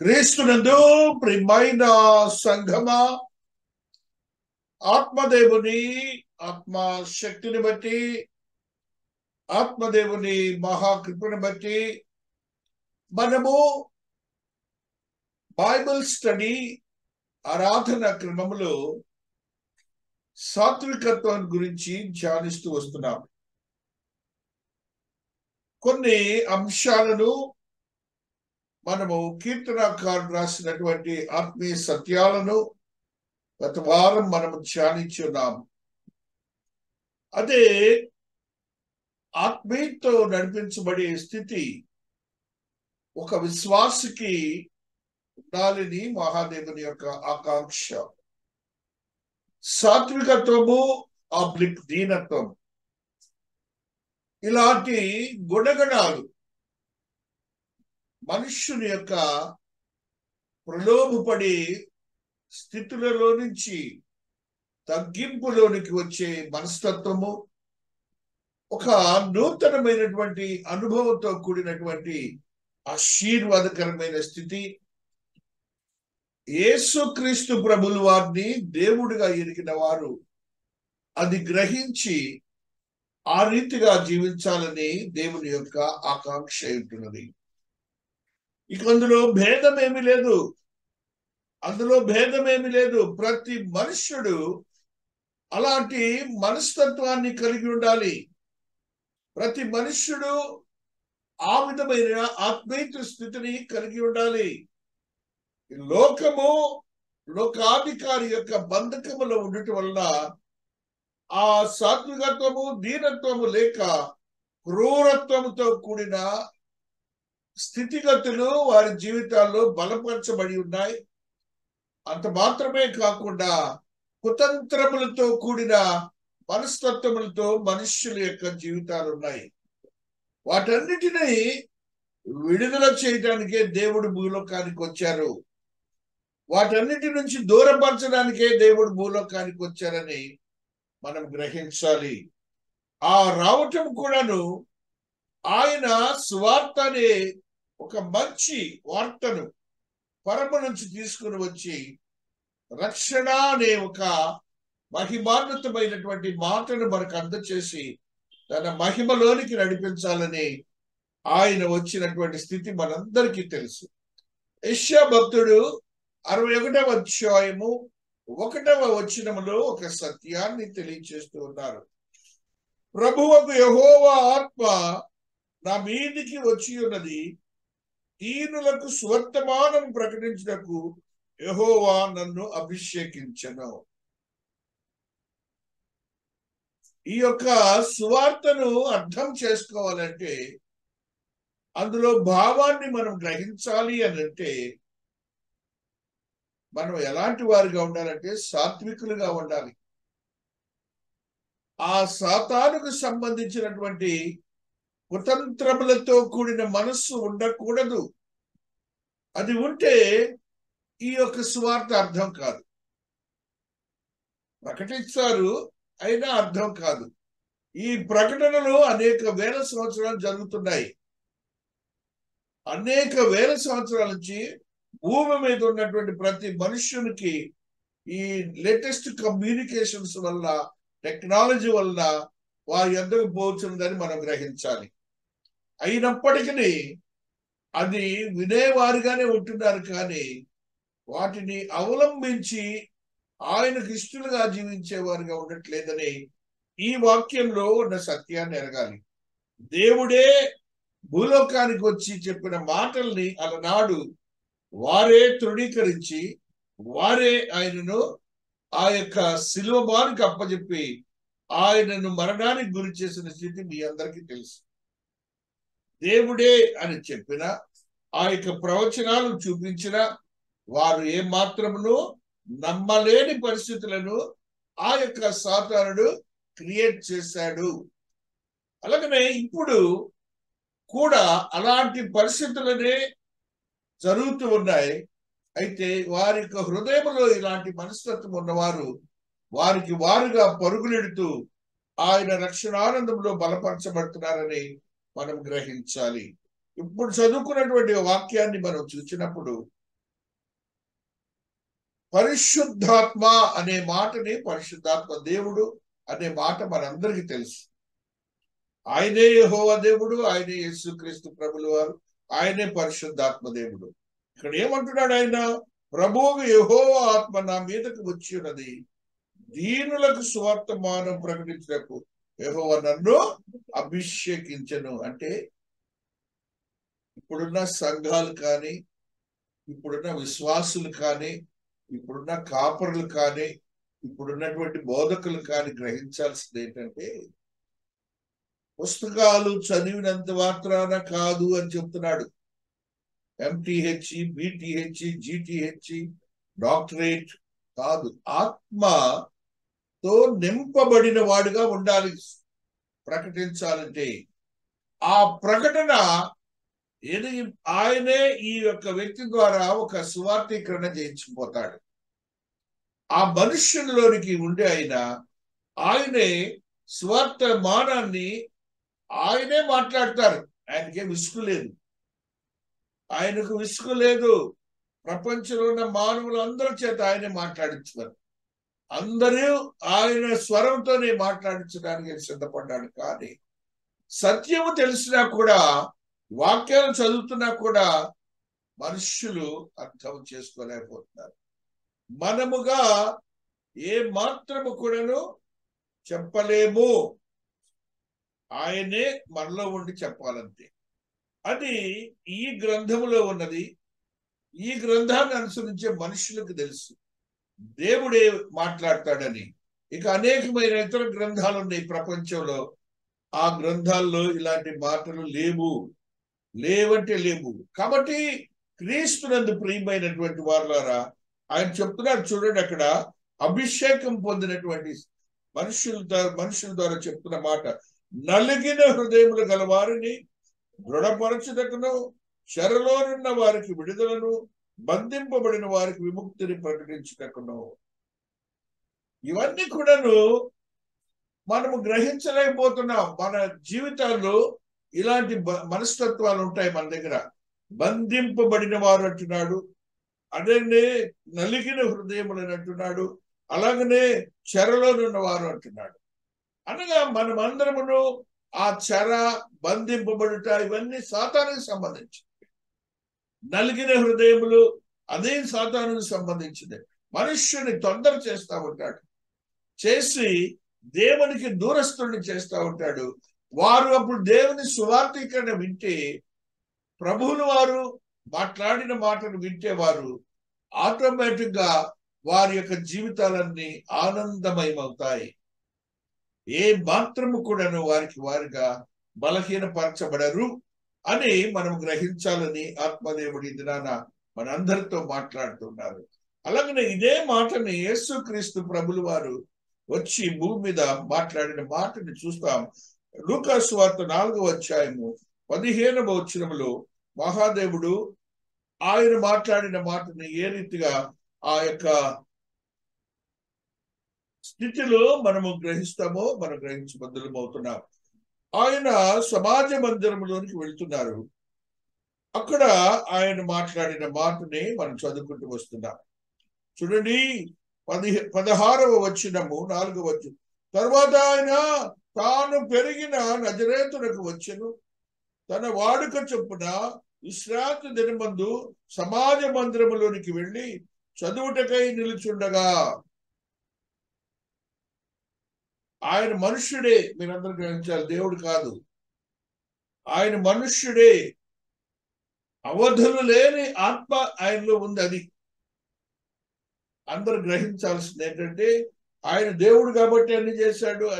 క్రీస్తునందు ప్రియమైన సంఘమా ఆత్మదేవుని ఆత్మ శక్తిని బట్టి ఆత్మదేవుని మహాకృపను బట్టి మనము బైబిల్ స్టడీ ఆరాధన క్రమములో సాత్వికత్వం గురించి ధ్యానిస్తూ వస్తున్నాం. కొన్ని అంశాలను మనము కీర్తనాకారుడు రాసినటువంటి ఆత్మీయ సత్యాలను గత వారం మనము ధ్యానించున్నాము అదే ఆత్మీయతో నడిపించబడే స్థితి ఒక విశ్వాసికి ఉండాలని మహాదేవుని యొక్క ఆకాంక్ష. సాత్వికత్వము ఆబ్లిక్ దీనత్వం. ఇలాంటి గుణగణాలు మనుష్యుని యొక్క ప్రలోభపడి స్థితులలో నుంచి తగ్గింపులోనికి వచ్చే మనస్తత్వము ఒక నూతనమైనటువంటి అనుభవంతో కూడినటువంటి ఆశీర్వాదకరమైన స్థితి. యేసుక్రీస్తు ప్రభులు వారిని దేవుడిగా ఎరిగిన వారు అది గ్రహించి ఆ రీతిగా జీవించాలని దేవుని యొక్క ఆకాంక్ష ఉంటున్నది. ఇక అందులో భేదం ఏమి లేదు. అందులో భేదం ఏమి లేదు. ప్రతి మనుష్యుడు అలాంటి మనస్తత్వాన్ని కలిగి ఉండాలి. ప్రతి మనుష్యుడు ఆ విధమైన ఆత్మీయ స్థితిని కలిగి ఉండాలి. లోకము లోకాధికారి యొక్క బంధకములో ఉండటం వల్ల ఆ సాత్వికత్వము దీనత్వము లేక క్రూరత్వముతో కూడిన స్థితిగతులు వారి జీవితాల్లో బలపరచబడి ఉన్నాయి. అంత మాత్రమే కాకుండా కుతంత్రములతో కూడిన మనస్తత్వములతో మనుష్యుల యొక్క జీవితాలు ఉన్నాయి. వాటన్నిటినీ విడుదల చేయడానికే దేవుడు భూలోకానికి వచ్చారు. వాటన్నిటి నుంచి దూరపరచడానికే దేవుడు భూలోకానికి వచ్చారని మనం గ్రహించాలి. ఆ రావటం కూడాను ఆయన స్వార్థ అనే ఒక మంచి వార్తను పరమ నుంచి తీసుకుని వచ్చి రక్షణ అనే ఒక మహిమాన్వితమైనటువంటి మాటను మనకు అందచేసి తన మహిమలోనికి నడిపించాలని ఆయన వచ్చినటువంటి స్థితి మనందరికీ తెలుసు. యశ్యా భక్తుడు అరవై ఒకటవ అధ్యాయము ఒకటవ వచనములో ఒక సత్యాన్ని తెలియచేస్తూ ఉన్నారు. ప్రభువకు యహోవా ఆత్మ నా మీదికి వచ్చి ఉన్నది ఈనులకు సువర్తమానం ప్రకటించటకు యహోవా నన్ను అభిషేకించను. ఈ యొక్క సువార్తను అర్థం చేసుకోవాలంటే అందులో భావాన్ని మనం గ్రహించాలి అని అంటే మనం ఎలాంటి వారిగా ఉండాలంటే సాత్వికులుగా ఉండాలి. ఆ సాతానుకు సంబంధించినటువంటి కుతంత్రములతో కూడిన మనస్సు ఉండకూడదు. అది ఉంటే ఈ యొక్క సువార్త అర్థం కాదు. ప్రకటిస్తారు అయినా అర్థం కాదు. ఈ ప్రకటనలు అనేక వేల సంవత్సరాలు జరుగుతున్నాయి. అనేక వేల సంవత్సరాల నుంచి భూమి మీద ఉన్నటువంటి ప్రతి మనుష్యునికి ఈ లేటెస్ట్ కమ్యూనికేషన్స్ వల్ల టెక్నాలజీ వల్ల వారి ఎందుకు పోతున్నదని మనం గ్రహించాలి. అయినప్పటికీ అది వినేవారుగానే ఉంటున్నారు కానీ వాటిని అవలంబించి ఆయనకు ఇష్టలుగా జీవించేవారుగా ఉండట్లేదని ఈ వాక్యంలో ఉన్న సత్యాన్ని ఎరగాలి దేవుడే భూలోకానికి వచ్చి చెప్పిన మాటల్ని అలనాడు వారే తృణీకరించి వారే ఆయనను ఆ యొక్క శిలువమానికి అప్పజెప్పి ఆయనను మరణానికి గురి చేసిన స్థితి మీ అందరికీ తెలుసు. దేవుడే అని చెప్పిన ఆ యొక్క ప్రవచనాలు చూపించిన వారు ఏ మాత్రమును నమ్మలేని పరిస్థితులను ఆ యొక్క సాతానుడు క్రియేట్ చేశాడు. అలాగనే ఇప్పుడు కూడా అలాంటి పరిస్థితులనే జరుగుతూ ఉన్నాయి. అయితే వారి యొక్క హృదయంలో ఇలాంటి మనస్తత్వం ఉన్నవారు వారికి వారుగా పరుగులెడుతూ ఆయన రక్షణానందంలో బలపరచబడుతున్నారని మనం గ్రహించాలి. ఇప్పుడు చదువుకున్నటువంటి వాక్యాన్ని మనం చూసినప్పుడు పరిశుద్ధాత్మ అనే మాటని పరిశుద్ధాత్మ దేవుడు అనే మాట మనందరికీ తెలుసు. ఆయనే యహోవ దేవుడు ఆయనే యేసుక్రీస్తు ప్రభులు వారు ఆయనే పరిశుద్ధాత్మ దేవుడు. ఇక్కడ ఏమంటున్నాడు ఆయన? ప్రభువు యహోవ ఆత్మ నా మీదకు వచ్చి ఉన్నది. దీనులకు స్వార్థమానం ప్రకటించటకు యహోవ నన్ను అభిషేకించను. అంటే ఇప్పుడున్న సంఘాలు కానీ ఇప్పుడున్న విశ్వాసులు కానీ ఇప్పుడున్న కాపరులు కానీ ఇప్పుడున్నటువంటి బోధకులు కానీ గ్రహించాల్సింది ఏంటంటే పుస్తకాలు చదివినంత మాత్రాన కాదు అని చెప్తున్నాడు. ఎంటీహెచ్ బీటీహెచ్ జీటీహెచ్ డాక్టరేట్ కాదు. ఆత్మ తో నింపబడిన వాడుగా ఉండాలి. ప్రకటించాలంటే ఆ ప్రకటన ఏది? ఆయనే ఈ యొక్క వ్యక్తి ద్వారా ఒక సువార్థీకరణ చేయించిపోతాడు. ఆ మనుష్యుల్లోనికి ఉండే ఆయన ఆయనే స్వార్థ మానాన్ని ఆయనే మాట్లాడతారు. ఆయనకే విసుగు లేదు. ఆయనకు విసుగు లేదు. ప్రపంచంలో ఉన్న మానవులు అందరి చేత ఆయనే మాట్లాడించారు అందరూ ఆయన స్వరంతోనే మాట్లాడించడానికి సిద్ధపడ్డాడు కానీ సత్యము తెలిసినా కూడా వాక్యాలు చదువుతున్నా కూడా మనుషులు అర్థం చేసుకోలేకపోతున్నారు. మనముగా ఏ మాత్రము కూడాను చెప్పలేము. ఆయనే మనలో ఉండి చెప్పాలంతే. అది ఈ గ్రంథములో ఉన్నది. ఈ గ్రంథాన్ని అనుసరించే మనుషులకు తెలుసు. దేవుడే మాట్లాడతాడని. ఇక అనేకమైన ఇతర గ్రంథాలు ఉన్నాయి ప్రపంచంలో. ఆ గ్రంథాల్లో ఇలాంటి మాటలు లేవు. లేవంటే లేవు. కాబట్టి క్రీస్తునందు ప్రియమైనటువంటి వారులారా ఆయన చెప్తున్నారు చూడండి అక్కడ అభిషేకం పొందినటువంటి మనుషుల ద్వారా మనుషుల ద్వారా చెప్తున్న మాట నలిగిన హృదయములు గల వారిని దృఢపరచుటకును చెరలోనున్న వారికి విడుదలను బంధింపబడిన వారికి విముక్తిని ప్రకటించుటకును. ఇవన్నీ కూడాను మనము గ్రహించలేకపోతున్నాం. మన జీవితాల్లో ఇలాంటి మనస్తత్వాలు ఉంటాయి మన దగ్గర. బంధింపబడిన వారు అంటున్నాడు. అదే నలిగిన హృదయములని అంటున్నాడు. అలాగనే చెరలోనున్న వారు అంటున్నాడు. అనగా మనమందరమును ఆ చెర బంధింపబడుట ఇవన్నీ సాతానికి సంబంధించి. నలిగిన హృదయములు అదే సాతానుకు సంబంధించింది మనుష్యుని తొందర చేస్తా ఉంటాడు. చేసి దేవునికి దూరస్తుల్ని చేస్తా ఉంటాడు. వారు అప్పుడు దేవుని సువార్థీకరణ వింటే ప్రభువులు వారు మాట్లాడిన మాటను వింటే వారు ఆటోమేటిక్గా వారి యొక్క జీవితాలన్నీ ఆనందమయమవుతాయి. ఏ మాత్రము కూడాను వారికి వారిగా బలహీనపరచబడరు. అని మనం గ్రహించాలని ఆత్మదేవుడి దినాన మనందరితో మాట్లాడుతున్నారు. అలాగనే ఇదే మాటని యేసుక్రీస్తు ప్రభులు వారు వచ్చి భూమి మీద మాట్లాడిన మాటని చూస్తాం. లూకాసు వార్త నాలుగవ అధ్యాయము పదిహేనవ వచ్చినములో మహాదేవుడు ఆయన మాట్లాడిన మాటని ఏ రీతిగా ఆ యొక్క స్థితిలో మనము గ్రహిస్తామో మనం గ్రహించబద్దులం అవుతున్నాం ఆయన సమాజ మందిరంలోనికి వెళ్తున్నారు. అక్కడ ఆయన మాట్లాడిన మాటని మనం చదువుకుంటూ వస్తున్నాం. చూడండి పది పదహారవ వచ్చినము నాలుగవ వచ్చి తర్వాత ఆయన తాను పెరిగిన నజరేతులకు వచ్చను. తన వాడుక చొప్పున విశ్రాంతి దినమందు సమాజ మందిరములోనికి వెళ్ళి చదువుటకై నిలుచుండగా. ఆయన మనుష్యుడే మీరందరూ గ్రహించాలి దేవుడు కాదు. ఆయన మనుష్యుడే. అవధులు లేని ఆత్మ ఆయనలో ఉంది అది. అందరు గ్రహించాల్సింది ఏంటంటే ఆయన దేవుడు కాబట్టి అన్ని చేశాడు.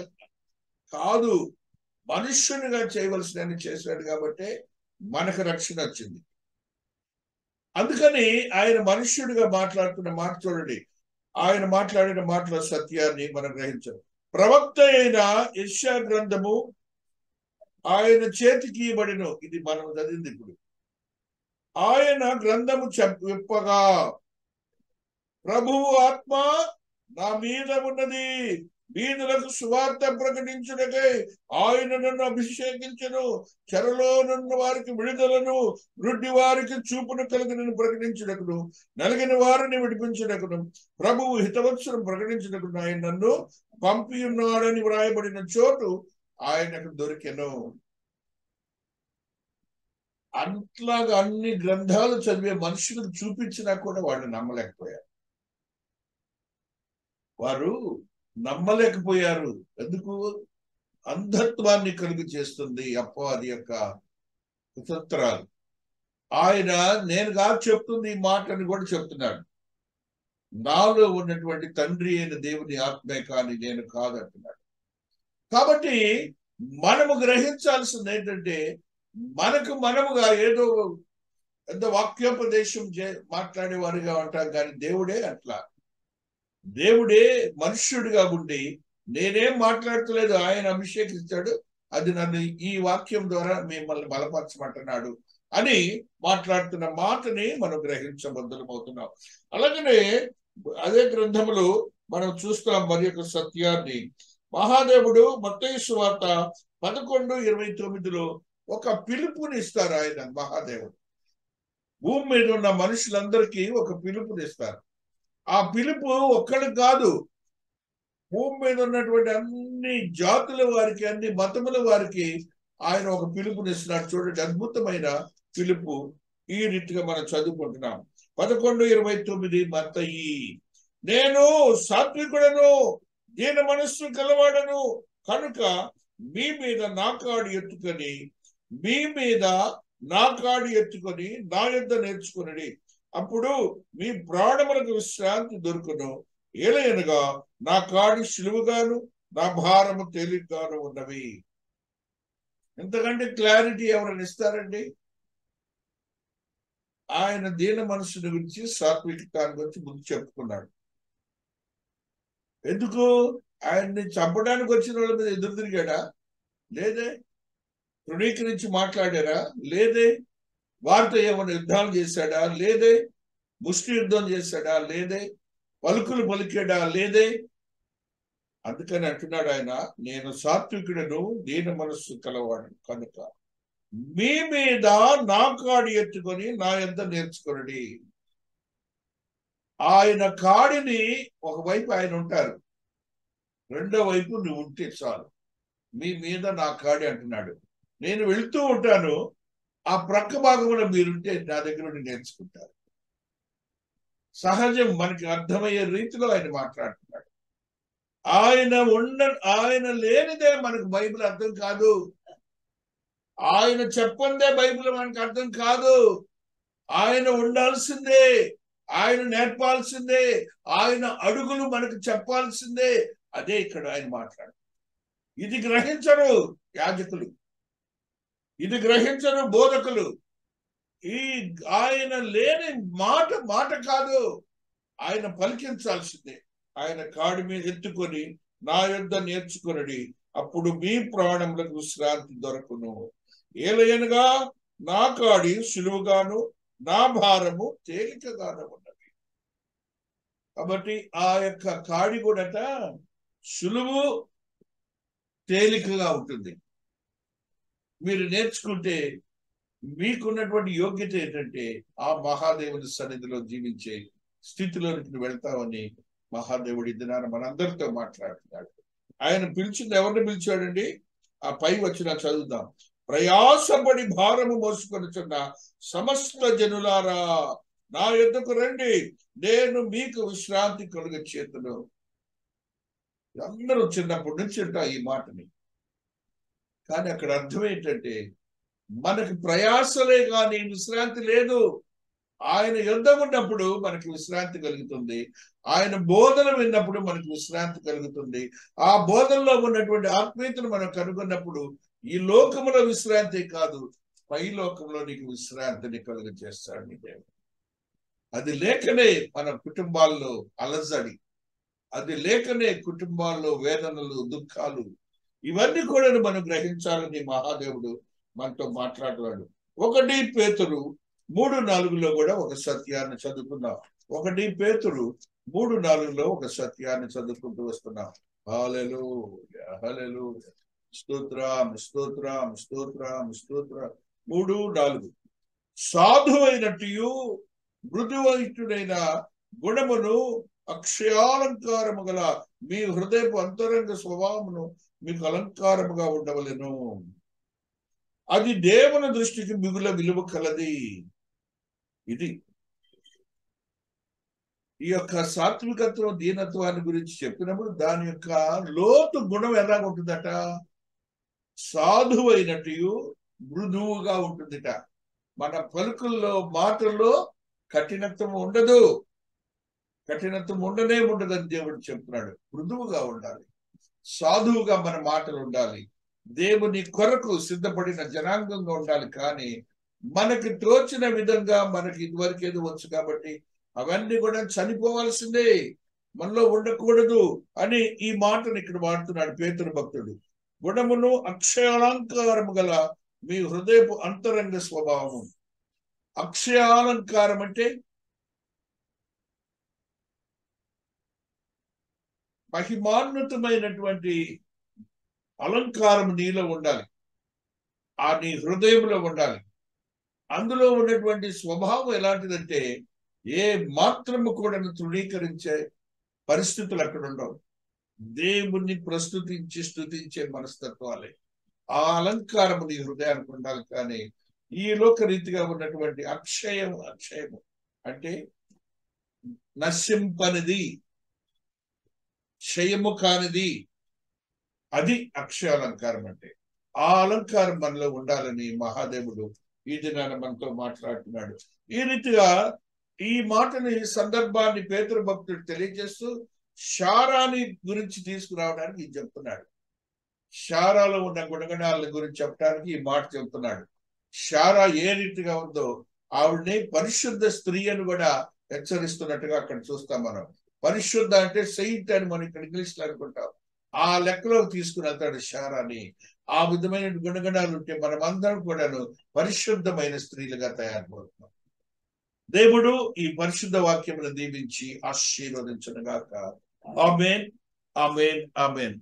కాదు మనుష్యునిగా చేయవలసిన అన్ని చేశాడు కాబట్టి మనకు రక్షణ వచ్చింది. అందుకని ఆయన మనుష్యుడిగా మాట్లాడుతున్న మాట చూడండి. ఆయన మాట్లాడిన మాటల సత్యాన్ని మనం గ్రహించడం ప్రవక్త అయిన యశా గ్రంథము ఆయన చేతికి ఇవ్వబడిను. ఇది మనం చదివింది ఇప్పుడు. ఆయన గ్రంథము చెప్పగా ప్రభువు ఆత్మ నా మీద ఉన్నది. వీధులకు సువార్త ప్రకటించుటకై ఆయన నన్ను అభిషేకించను. చెరలో నున్న వారికి విడుదలను వృద్ధి వారికి చూపును కలిగిన ప్రకటించుటకును నలిగిన వారిని విడిపించుటకును ప్రభువు హితవత్సరం ప్రకటించుటకును ఆయన నన్ను పంపి ఉన్నాడని వ్రాయబడిన చోటు ఆయనకు దొరికెను. అట్లాగా అన్ని గ్రంథాలు చదివే మనుషులకు చూపించినా కూడా వాళ్ళు నమ్మలేకపోయారు. వారు నమ్మలేకపోయారు. ఎందుకు? అంధత్వాన్ని కలుగు చేస్తుంది అపవాది యొక్క కుతంత్రాలు. ఆయన నేను కాదు చెప్తుంది ఈ మాటని కూడా చెప్తున్నాడు. నాలో ఉన్నటువంటి తండ్రి అయిన దేవుని ఆత్మే కానీ నేను కాదంటున్నాడు కాబట్టి మనము గ్రహించాల్సింది ఏంటంటే మనకు మనముగా ఏదో ఎంత వాక్యోపదేశం చే మాట్లాడేవారుగా ఉంటాం కానీ దేవుడే అట్లా. దేవుడే మనుష్యుడిగా ఉండి నేనేం మాట్లాడతలేదు ఆయన అభిషేకిస్తాడు అది నన్ను ఈ వాక్యం ద్వారా మిమ్మల్ని బలపరచమంటున్నాడు అని మాట్లాడుతున్న మాటని మనం గ్రహించబద్దలమవుతున్నాం అలాగనే అదే గ్రంథములు మనం చూస్తాం మరి యొక్క సత్యాన్ని. మహాదేవుడు మత్తయి వార్త పదకొండు ఇరవై తొమ్మిదిలో ఒక పిలుపుని ఇస్తారు ఆయన మహాదేవుడు. భూమి మీద ఉన్న మనుషులందరికీ ఒక పిలుపునిస్తారు ఆ పిలుపు ఒక్కడికి కాదు. భూమి మీద ఉన్నటువంటి అన్ని జాతుల వారికి అన్ని మతముల వారికి ఆయన ఒక పిలుపునిస్తున్నాడు చూడండి అద్భుతమైన పిలుపు ఈ రీతిగా మనం చదువుకుంటున్నాం. పదకొండు ఇరవై తొమ్మిది మత్తయి. నేను సాత్వికుడను నేను మనస్సు కలవాడను కనుక మీ మీద నా కాడు ఎత్తుకొని మీ మీద నా కాడు ఎత్తుకొని నా యుద్ధ నేర్చుకునడి. అప్పుడు మీ ప్రాణములకు విశ్రాంతి దొరుకును. ఏలయనగా నా కాడి సులువుగాను నా భారము తేలిగ్గాను ఉన్నవి. ఎంతకంటే క్లారిటీ ఎవరైనా ఇస్తారండి? ఆయన దీన మనసుని గురించి సాత్వికాన్ని గురించి ముందు చెప్పుకున్నాడు. ఎందుకు? ఆయన్ని చంపడానికి వచ్చిన వాళ్ళ మీద ఎదురు తిరిగాడా? లేదే? తృణీకరించి మాట్లాడారా? లేదే? వారితో ఏమైనా యుద్ధాలు చేశాడా? లేదే. ముష్టి యుద్ధం చేశాడా? లేదే. పలుకులు పలికాడా? లేదే. అందుకని అంటున్నాడు ఆయన నేను సాత్వికుడను దీన మనస్సు కలవాడు కనుక మీ మీద నా కాడి ఎత్తుకొని నా ఎంత నేర్చుకుని ఆయన కాడిని ఒకవైపు ఆయన ఉంటారు. రెండో వైపు నువ్వు ఉంటే చాలు. మీ మీద నా కాడి అంటున్నాడు. నేను వెళ్తూ ఉంటాను. ఆ ప్రక్క భాగంలో మీరుంటే నా దగ్గర నుండి నేర్చుకుంటారు. సహజం మనకి అర్థమయ్యే రీతిలో ఆయన మాట్లాడుతున్నాడు. ఆయన ఉండ ఆయన లేనిదే మనకు బైబిల్ అర్థం కాదు. ఆయన చెప్పందే బైబిల్ మనకు అర్థం కాదు. ఆయన ఉండాల్సిందే ఆయన నేర్పాల్సిందే ఆయన అడుగులు మనకు చెప్పాల్సిందే. అదే ఇక్కడ ఆయన మాట్లాడు ఇది గ్రహించరు యాజకులు. ఇది గ్రహించను బోధకులు. ఈ ఆయన లేని మాట మాట కాదు. ఆయన పలికించాల్సిందే. ఆయన కాడి మీద ఎత్తుకొని నా యొద్ద నేర్చుకొనడి. అప్పుడు మీ ప్రాణములకు విశ్రాంతి దొరకును. ఏలయనగా నా కాడి సులువుగాను నా భారము తేలికగాను ఉన్నది. కాబట్టి ఆ యొక్క కాడి కూడాట సులువు తేలికగా ఉంటుంది. మీరు నేర్చుకుంటే మీకున్నటువంటి యోగ్యత ఏంటంటే ఆ మహాదేవుని సన్నిధిలో జీవించే స్థితిలోనికి వెళ్తామని మహాదేవుడి దినాన మనందరితో మాట్లాడుతున్నాడు. ఆయన పిలిచింది ఎవరిని పిలిచాడండి? ఆ పై వచ్చిన చదువుదాం. ప్రయాసపడి భారము మోసుకొనిచున్న సమస్త జనులారా నా ఎద్దుకు రండి. నేను మీకు విశ్రాంతి కలుగ చేతులు అందరూ చిన్నప్పటి నుంచి ఉంటా ఈ మాటని. కానీ అక్కడ అర్థం ఏంటంటే మనకి ప్రయాసలే కానీ విశ్రాంతి లేదు. ఆయన యుద్ధం ఉన్నప్పుడు మనకి విశ్రాంతి కలుగుతుంది. ఆయన బోధన విన్నప్పుడు మనకి విశ్రాంతి కలుగుతుంది. ఆ బోధనలో ఉన్నటువంటి ఆత్మీయతను మనం కనుగొన్నప్పుడు ఈ లోకములో విశ్రాంతి కాదు పై లోకంలో నీకు విశ్రాంతిని కలుగ చేస్తాడు నీ దేవుడు. అది లేకనే మన కుటుంబాల్లో అలజడి అది లేకనే కుటుంబాల్లో వేదనలు దుఃఖాలు ఇవన్నీ కూడా మనం గ్రహించాలని మహాదేవుడు మనతో మాట్లాడుతున్నాడు. ఒకటి పేతురు మూడు నాలుగులో కూడా ఒక సత్యాన్ని చదువుకున్నాం ఒకటి పేతుడు మూడు నాలుగులో ఒక సత్యాన్ని చదువుకుంటూ వస్తున్నాం. హాలెలు హలెలు స్తోత్రం స్తోత్రం స్తోత్రం స్తోత్రం. మూడు నాలుగు. సాధువైనట్టు మృదువైతుడైన గుణమును అక్షయాలంకారము గల మీ హృదయపు అంతరంగ స్వభావమును మీకు అలంకారముగా ఉండవలెను. అది దేవుని దృష్టికి మిగుల విలువ కలది. ఇది. ఈ యొక్క సాత్వికత్వం దీనత్వాన్ని గురించి చెప్పినప్పుడు దాని యొక్క లోతు గుణం ఎలా ఉంటుందట? సాధువైనట్టు మృదువుగా ఉంటుందిట. మన పలుకుల్లో మాటల్లో కఠినత్వం ఉండదు. కఠినత్వం ఉండనే ఉండదని దేవుడు చెప్తున్నాడు. మృదువుగా ఉండాలి. సాధువుగా మన మాటలు ఉండాలి. దేవుని కొరకు సిద్ధపడిన జనాంగంగా ఉండాలి. కానీ మనకి తోచిన విధంగా మనకి ఇదివరకు ఏదో వచ్చు కాబట్టి అవన్నీ కూడా చనిపోవాల్సిందే. మనలో ఉండకూడదు అని ఈ మాటను ఇక్కడ వాడుతున్నాడు పేతురు భక్తుడు. గుణమును అక్షయాలంకారము గల మీ హృదయపు అంతరంగ స్వభావము అక్షయాలంకారం అంటే మహిమాన్వితమైనటువంటి అలంకారం నీలో ఉండాలి. ఆ నీ హృదయంలో ఉండాలి. అందులో ఉన్నటువంటి స్వభావం ఎలాంటిదంటే ఏ మాత్రము కూడా తృణీకరించే పరిస్థితులు అక్కడ ఉండవు. దేవుణ్ణి ప్రస్తుతించి స్థుతించే మనస్తత్వాలే. ఆ అలంకారము నీ హృదయానికి ఉండాలి కానీ ఈ లోక రీతిగా ఉన్నటువంటి అక్షయం అక్షయము అంటే నశింపనిది. క్షయము కానిది. అది అక్షయ అలంకారం అంటే. ఆ అలంకారం మనలో ఉండాలని మహాదేవుడు ఈ దినాన మనతో మాట్లాడుతున్నాడు. ఈ రీతిగా ఈ మాటని సందర్భాన్ని పేతృ భక్తుడు తెలియజేస్తూ శారాని గురించి తీసుకురావడానికి ఇది చెప్తున్నాడు. శారాలో ఉన్న గుణగణాల గురించి చెప్పడానికి ఈ మాట చెప్తున్నాడు. శారా ఏ రీతిగా ఉందో ఆవిడని పరిశుద్ధ స్త్రీ అని కూడా హెచ్చరిస్తున్నట్టుగా అక్కడ చూస్తాం మనం. పరిశుద్ధ అంటే సెయింట్ అని మనం ఇక్కడ ఇంగ్లీష్లో అనుకుంటాం. ఆ లెక్కలోకి తీసుకుని వెళ్తాడు శారాని ఆ విధమైన గుణగణాలు ఉంటే మనం అందరం కూడాను పరిశుద్ధమైన స్త్రీలుగా తయారవుతున్నాం దేవుడు ఈ పరిశుద్ధ వాక్యమును దీవించి ఆశీర్వదించనుగాక. Amen amen amen.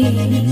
你.